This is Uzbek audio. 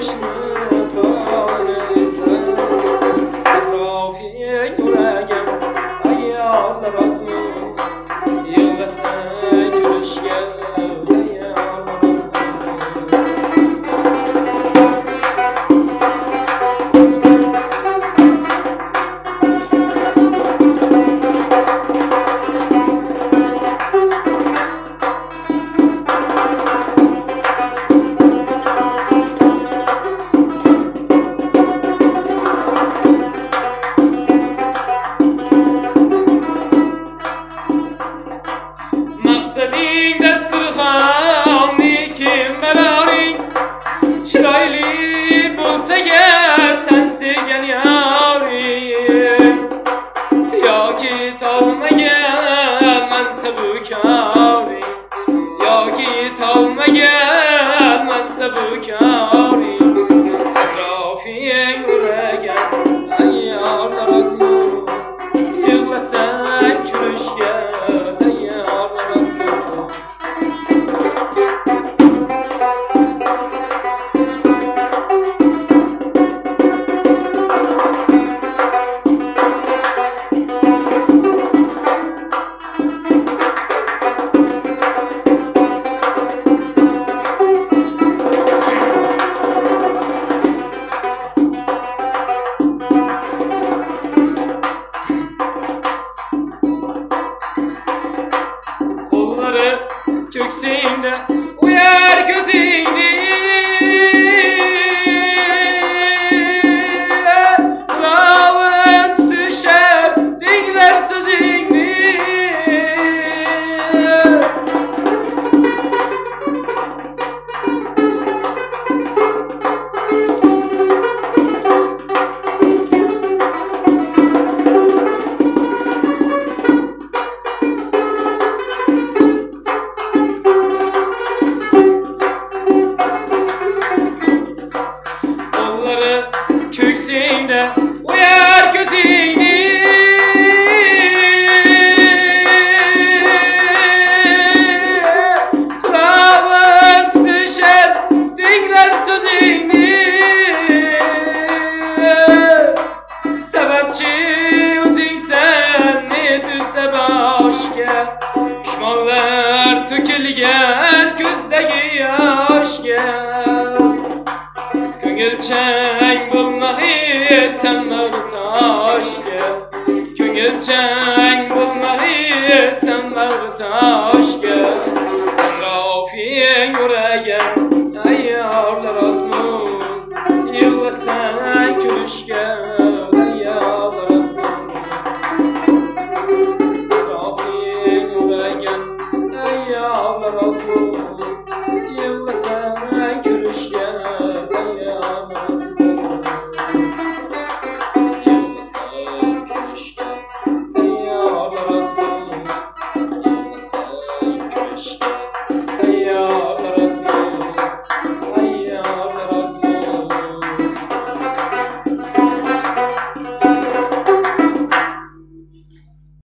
точно. yetolmagan mansab koring yoki mind it. Yoshga Dushmonlar to'kilgan ko'zdagi yoshga. Ko'ngilchang bo'lmag'iysan toshga. Ko'ngilchang bo'lmag'iysan toshga. Rofing uragan tayyorlar ozmun Yig'lasang kulishga. Thank you.